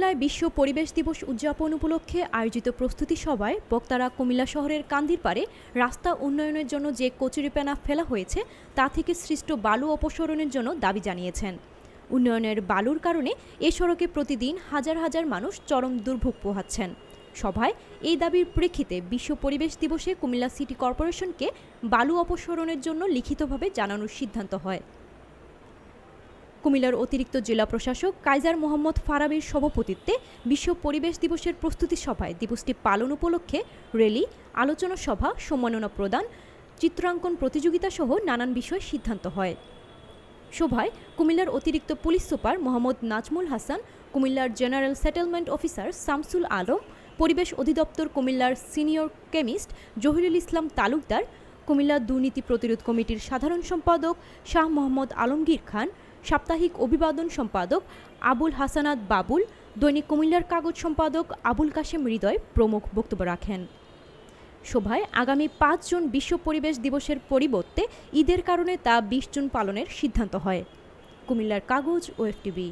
কুমিল্লায় বিশ্ব পরিবেশ দিবস উদযাপন উপলক্ষে আয়োজিত প্রস্তুতি সভায় বক্তারা কুমিল্লা শহরের কান্দির পারে রাস্তা উন্নয়নের জন্য যে কচুরিপানা ফেলা হয়েছে, তা থেকে সৃষ্ট বালু অপসারণের জন্য দাবি জানিয়েছেন। উন্নয়নের বালুর কারণে এ সড়কে প্রতিদিন হাজার হাজার মানুষ চরম দুর্ভোগ পোহাচ্ছেন। সভায় এই দাবির প্রেক্ষিতে বিশ্ব পরিবেশ দিবসে কুমিল্লা সিটি কর্পোরেশনকে বালু অপসারণের জন্য লিখিতভাবে জানানোর সিদ্ধান্ত হয়। কুমিল্লার অতিরিক্ত জেলা প্রশাসক কাইজার মোহাম্মদ ফারাবির সভাপতিত্বে বিশ্ব পরিবেশ দিবসের প্রস্তুতি সভায় দিবসটি পালন উপলক্ষে র্যালি, আলোচনা সভা, সম্মাননা প্রদান, চিত্রাঙ্কন প্রতিযোগিতা সহ নানান বিষয়ে সিদ্ধান্ত হয়। সভায় কুমিল্লার অতিরিক্ত পুলিশ সুপার মোহাম্মদ নাজমুল হাসান, কুমিল্লার general settlement officer Shamsul Alam, পরিবেশ অধিদপ্তর কুমিল্লার সিনিয়র কেমিস্ট জহিরুল ইসলাম তালুকদার, কুমিল্লা দুর্নীতি প্রতিরোধ কমিটির সাধারণ সম্পাদক শাহ মোহাম্মদ আলমগীর খান সাপ্তাহিক অভিবাদন সম্পাদক আবুল হাসানাত বাবুল, দৈনিক কুমিল্লার কাগজ সম্পাদক আবুল কাশেম হৃদয় প্রমুখ বক্তব্য রাখেন। সভায় আগামী পাঁচ জুন বিশ্ব পরিবেশ দিবসের পরিবর্তে ঈদের কারণে তা বিশ জুন পালনের সিদ্ধান্ত হয়। কুমিল্লার কাগজ ও এফটিভি